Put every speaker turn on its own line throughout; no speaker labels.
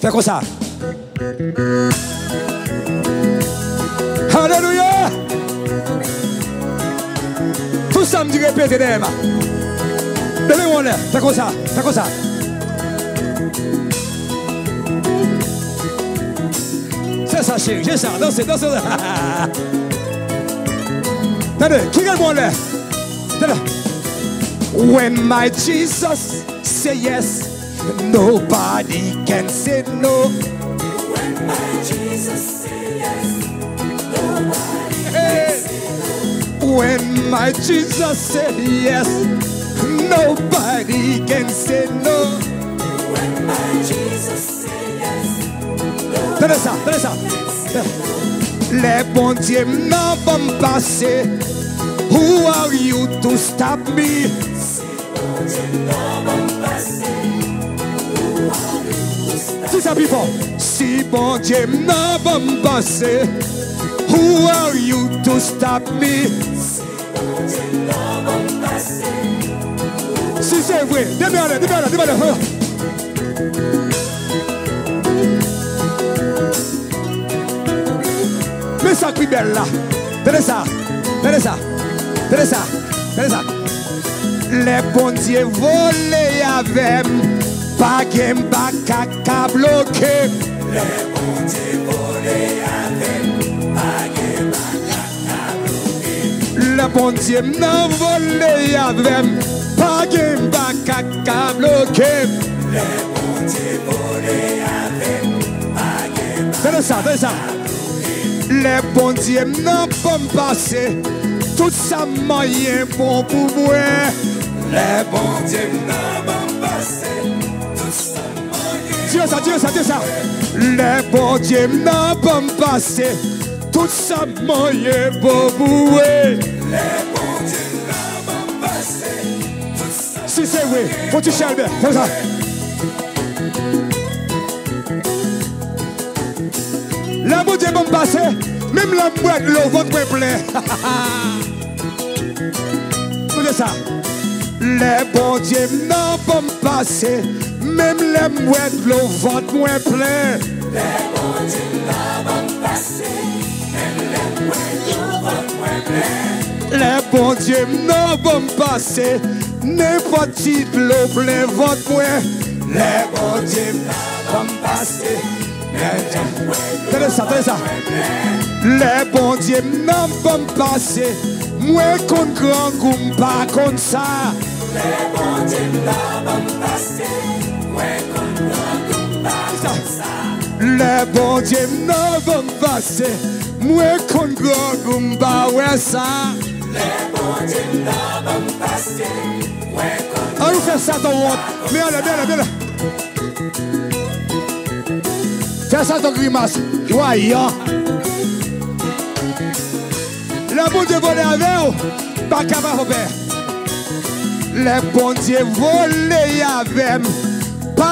Fais comme ça. Alléluia. Tout ça me dit répéter derrière moi. Fais comme ça. Fais comme ça. C'est ça, chérie. J'ai ça. Dansez, dansez. Attendez, qui moi là? Attendez. When my Jesus say yes, nobody can say no. Hey. When my Jesus say yes, nobody can say no. Tenez ça, tenez ça. Les bons dieux n'ont pas me passer. Who are you to stop me? Si ça plus fort. Si bon Dieu n'a pas me passer. Who are you to stop me? Si c'est vrai, demandez, demandez, demandez. Mais ça qui belle là. Tenez ça, tenez ça, tenez ça, tenez ça. Les dieux volés avec pa gen baka ka bloke Le bonte vole avem, pa gen baka ka bloke. Le bonte nan vole avem, pa gen baka ka bloke. Le bonte vole avem, pa gen baka ka bloke Le bonte nan pon pase, tout sa mayen pon pou mwen Le bonte nan pon pase Dieu ça, Dieu ça, Dieu ça. Les bons dieux n'ont pas passé. Tout ça moyen bon pour moi. Les bons dieux n'ont pas me passé. Tout ça. Si c'est vrai, faut tu chercher. Fais ça. La bon Dieu va me passer, même la boîte l'eau va me. Écoutez ça. Les bons dieux n'ont même les mouettes l'eau vont me plaire. Les bons dieux n'ont pas me passer, n'importe qui l'eau plaît votre moi. Les bons dieux n'ont pas me passer. Tenez ça, tenez ça. Les bons dieux n'ont pas me passer. Moi, qu'on grand goum, pas comme ça. Les bons dieux n'ont pas me passer. Moi, qu'on grand goum, pas comme ça. Les bons dieux n'ont pas me passer. Moi, qu'on grand goum, pas ouais ça. Les bons dieux n'ont pas me passer. Moi, qu'on On nous fait ça votre. Viens là, viens là, viens là. Fais ça ton grimace. Voyons. Le bon Dieu volé avec vous, pas capable de faire. Le bon Dieu volé avec vous,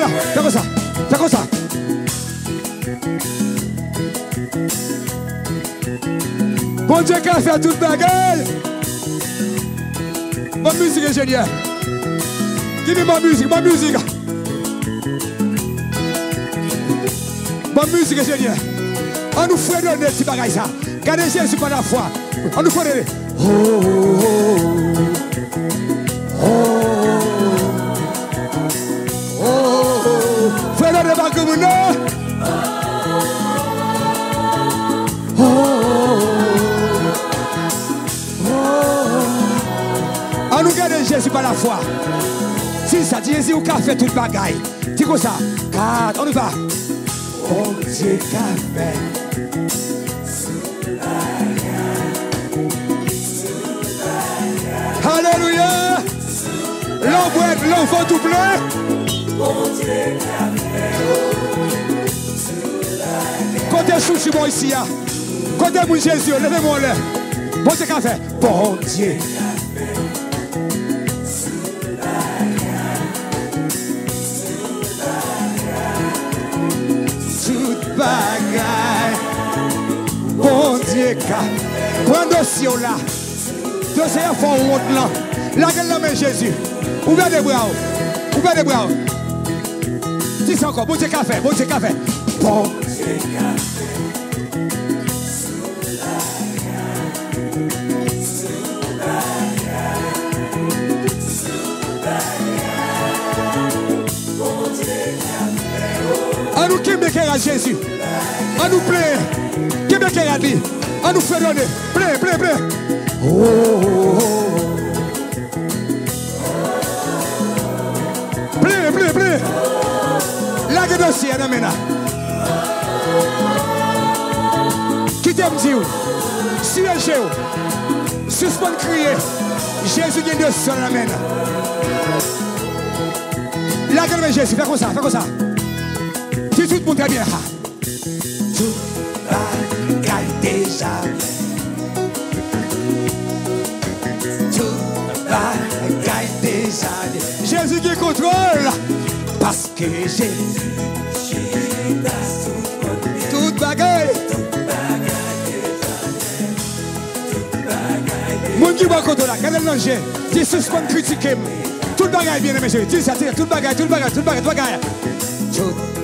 là, fais comme ça, fais comme ça. Bon Dieu qui a fait toute bagaille. Ma musique est géniale. Give me ma musique, ma musique. Bonne musique est géniale. On nous fait donner petit bagage ça. Gardez Jésus par la foi. On nous fait donner. Oh, oh, Si ça dit Jésus, ou qu'a fait toute bagaille. Dis comme ça. Car on y va. Oh Dieu qu'a fait. Alléluia. L'envoi, l'enfant tout plein. Côté chouchou bon ici, hein. côté mon Jésus, levez-moi là. Bon Dieu qu'a fait. Bon Dieu. Bagaille. Bon Dieu. Prends dossier là. Dossier fort honte là. La gueule la main Jésus. Ouvrez les bras. Ouvrez les bras. Dis ça encore. Bon Dieu qu'a fait? Bon Dieu qu'a fait? Bon Dieu qu'a fait. En nous qui me à Jésus. En nous plaît. Qui me à lui. En nous fait donner. Plaît, plaît, plaît. Oh, oh, oh. Plaît, plaît, plaît. Là, que dossier, là, maintenant. Qui t'aime dire? Si elle chez vous. Suspend crier. Jésus vient de seul, amen. Là, que Jésus, fais comme ça, fais comme ça bien. Tout Jésus qui contrôle. Parce que Jésus. Toute bagaille. Moun ki bon koto la, kade l nanje, ti kritikem. Tout bagay bien, mèche, ti tout bagay, tout bagay, tout bagay, tout bagay. Tout bagay.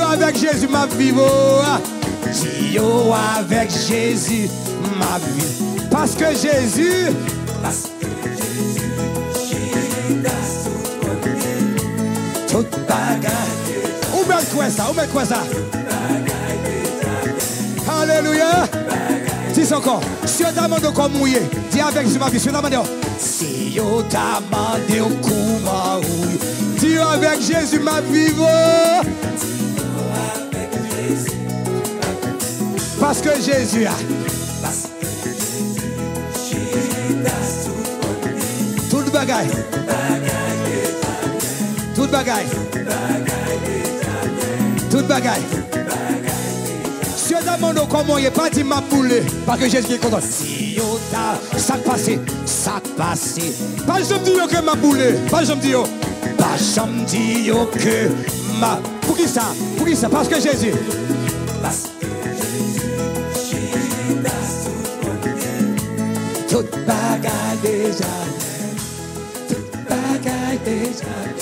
avec Jésus ma là. Si comment dis avec Jésus ma vie. Parce que Jésus, parce que Jésus, tout bagaille. Où met quoi ça? Met quoi ça? Alléluia. Dis encore. Si on t'a demandé comment mouiller, dis avec Jésus ma vie. Si on t'a demandé, si comment mouiller, avec Jésus ma vie. Parce que Jésus a. Tout le bagaille. Tout le bagaille. Tout le bagaille. Si on t'a demandé comment il n'est pas dit ma boule, parce que Jésus est content. Si on t'a, ça passé, ça passé. Pas je me dis que ma boule, pas je me dis, A samdi yo ke ma Pou ki sa, pou ki sa, paske Jezu Paske Jezu, Jezu da sou konye Tout bagay deja Tout bagay deja